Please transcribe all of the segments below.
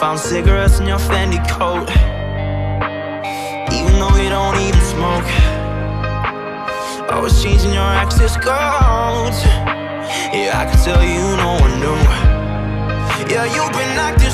Found cigarettes in your Fendi coat. Even though you don't even smoke Always changing your access codes. Yeah, I could tell you no one knew. Yeah, you've been acting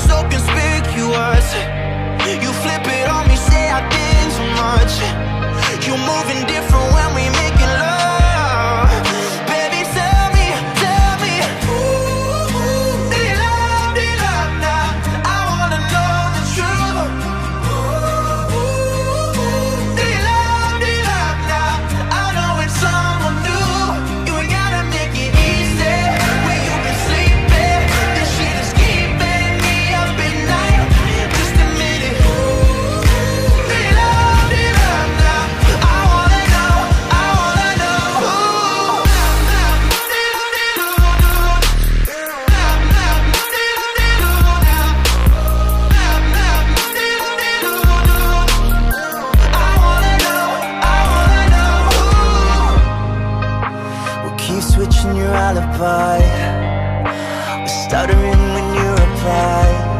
switching your alibi. I was stuttering when you reply.